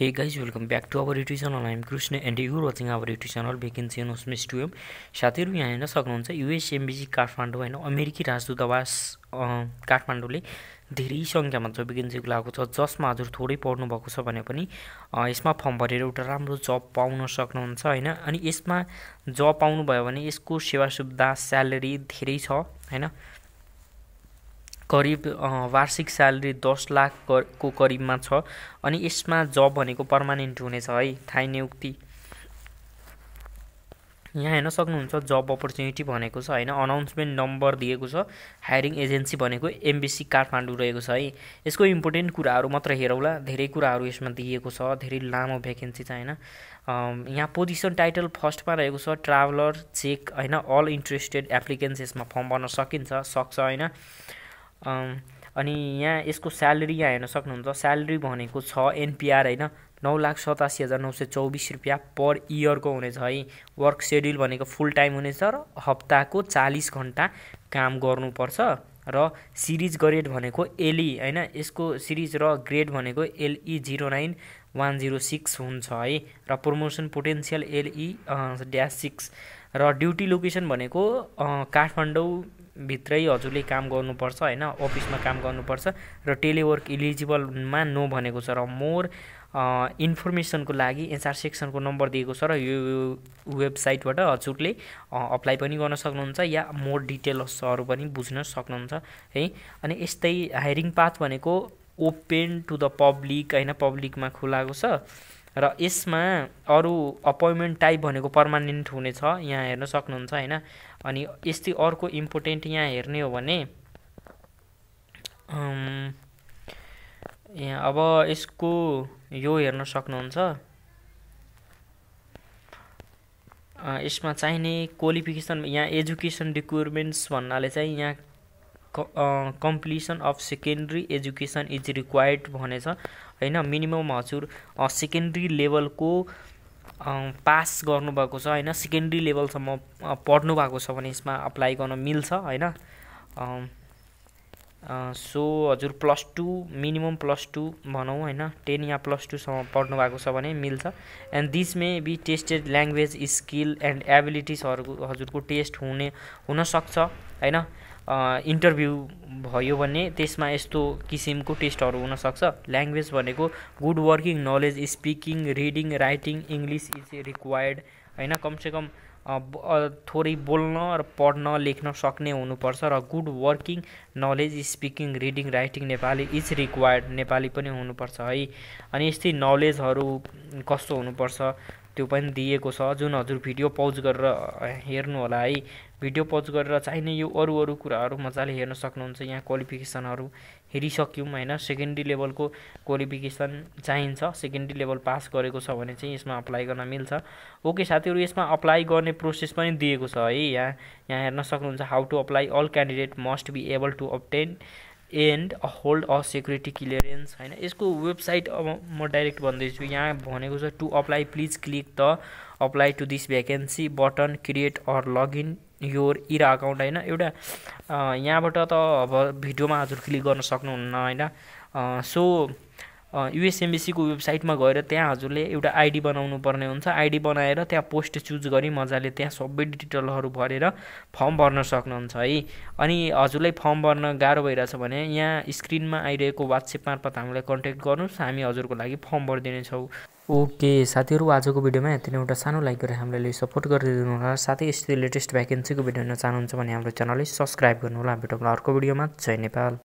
Hey guys, welcome back to our YouTube channel. I am Krishna and you are watching our YouTube channel Vacancy Announcements 2M. साथीहरू यहाँ हेर्न सक्नुहुन्छ US embassy Kathmandu होइन अमेरिकी राजदूतावास काठमाडौँले धेरै सङ्ख्यामा जब भेकेन्सीको लागेको छ जसमा हजुर थोरै पढ्नु भएको छ भने पनि यसमा फर्म भरेर एउटा राम्रो जब पाउन सक्नुहुन्छ होइन अनि यसमा जब पाउनुभयो भने यसको सेवा सुविधा स्यालेरी धेरै छ होइन करिब वार्षिक स्यालेरी दस लाख क- को करिबमा छ अनि यसमा जब भनेको पर्मानेन्ट हुनेछ है थाहै नियुक्ति। यहाँ हेर्न सक्नुहुन्छ जब अपर्च्युनिटी भनेको छ होइन अनाउन्समेन्ट नम्बर दिएको छ हायरिङ एजेन्सी भनेको एमबिसी काठमाडौँ रहेको छ है। यसको इम्पोर्टेन्ट कुराहरू मात्र हेरौँला धेरै कुराहरू यसमा दिएको छ धेरै लामो भ्याकेन्सी छ होइन। यहाँ पोजिसन टाइटल फर्स्टमा रहेको छ ट्राभलर चेक होइन अल इन्ट्रेस्टेड एप्लिकेन्ट्स यसमा फर्म भर्न सकिन्छ सक्छ होइन। अनि यहाँ यसको स्यालेरी यहाँ हेर्न सक्नुहुन्छ। स्यालेरी भनेको छ एनपिआर होइन नौ लाख सतासी हजार नौ सय चौबिस रुपियाँ पर इयरको हुनेछ है। वर्क सेड्युल भनेको फुल टाइम हुनेछ र हप्ताको चालिस घन्टा काम गर्नुपर्छ र सिरिज ग्रेड भनेको एलई होइन यसको सिरिज र ग्रेड भनेको LE zero nine one zero six हुन्छ है। र promotion potential LE dash six र ड्युटी लोकेसन भनेको अ, काठमाडौँभित्रै हजुरले काम गर्नुपर्छ होइन? अफिसमा काम गर्नुपर्छ र टेलिवर्क इलिजिबलमा नो भनेको छ र मोर इन्फर्मेसनको लागि एचआर सेक्सनको नम्बर दिएको छ र यो वेबसाइटबाट हजुरले अप्लाई पनि गर्न सक्नुहुन्छ या मोर डिटेल्सहरू पनि बुझ्न सक्नुहुन्छ है? अनि यस्तै हायरिङ पाथ भनेको ओपेन टु द पब्लिक होइन? पब्लिकमा खुलाएको छ। र यसमा अरू अपोइन्टमेन्ट टाइप भनेको पर्मानेन्ट हुनेछ यहाँ हेर्न सक्नुहुन्छ होइन? अनि यस्तै अर्को इम्पोर्टेन्ट यहाँ हेर्ने हो भने यहाँ अब यसको यो हेर्न सक्नुहुन्छ। यसमा चाहिने क्वालिफिकेसन यहाँ एजुकेसन रिक्वायरमेन्ट्स भन्नाले चाहिँ यहाँ completion of secondary education is required भनेछ होइन? मिनिमम हजुर सेकेन्ड्री लेभलको पास गर्नुभएको छ होइन? सेकेन्ड्री लेभलसम्म अ, पढ्नु भएको छ भने यसमा अप्लाई गर्न मिल्छ होइन? अम, अ, सो हजुर plus two minimum plus two भनौँ होइन? टेन या प्लस टूसम्म पढ्नु भएको छ भने मिल्छ। And this may be tested language skill and एबिलिटिजहरूको हजुरको टेस्ट हुने हुनसक्छ होइन? इन्टरभ्यू भयो भने त्यसमा यस्तो किसिमको टेस्टहरू हुनसक्छ। ल्याङ्ग्वेज भनेको good working knowledge speaking reading writing English is required होइन? कमसेकम थोरै बोल्न र पढ्न लेख्न सक्ने हुनुपर्छ र good working knowledge speaking reading writing Nepali is required Nepali पनि हुनुपर्छ है। अनि यस्तै नलेजहरू कस्तो हुनुपर्छ? त्यो पनि दिएको छ जुन हजुर भिडियो पज गरेर हेर्नु होला है। भिडियो पज गरेर चाहिने यो अरू अरू कुराहरू मजाले हेर्न सक्नुहुन्छ। यहाँ क्वालिफिकेसनहरू हेरिसक्यौँ होइन? सेकेन्ड्री लेभलको क्वालिफिकेसन चाहिन्छ। सेकेन्ड्री लेभल पास गरेको छ भने चाहिँ यसमा अप्लाई गर्न मिल्छ। ओके साथीहरू यसमा अप्लाई गर्ने प्रोसेस पनि दिएको छ है। यहाँ यहाँ हेर्न सक्नुहुन्छ how to apply all candidate must be able to obtain and hold a security clearance होइन? यसको वेबसाइट अब म डाइरेक्ट भन्दैछु। यहाँ भनेको छ to apply please click the apply to this vacancy button create or login your era account होइन? एउटा यहाँबाट त अब भिडियोमा हजुर क्लिक गर्न सक्नुहुन्न होइन? सो युएसएमबिसीको वेबसाइटमा गएर त्यहाँ हजुरले एउटा आइडी बनाउनु पर्ने हुन्छ। आइडी बनाएर त्यहाँ पोस्ट चुज गरी मजाले त्यहाँ सबै डिटेलहरू भरेर फर्म भर्न सक्नुहुन्छ है। अनि हजुरलाई फर्म भर्न गाह्रो भइरहेछ भने यहाँ स्क्रिनमा आइरहेको वाट्सएप मार्फत हामीलाई कन्ट्याक्ट गर्नुहोस्। हामी हजुरको लागि फर्म भरिदिनेछौँ। ओके साथीहरू आजको भिडियोमा यति नै एउटा सानो लाइक गरेर हामीलाई सपोर्ट गरिदिनु होला। साथै यस्तै लेटेस्ट भ्याकेन्सीको भिडियो हेर्न चाहनुहुन्छ भने हाम्रो च्यानललाई सब्सक्राइब गर्नु होला। भेटौँला अर्को भिडियोमा। जय नेपाल।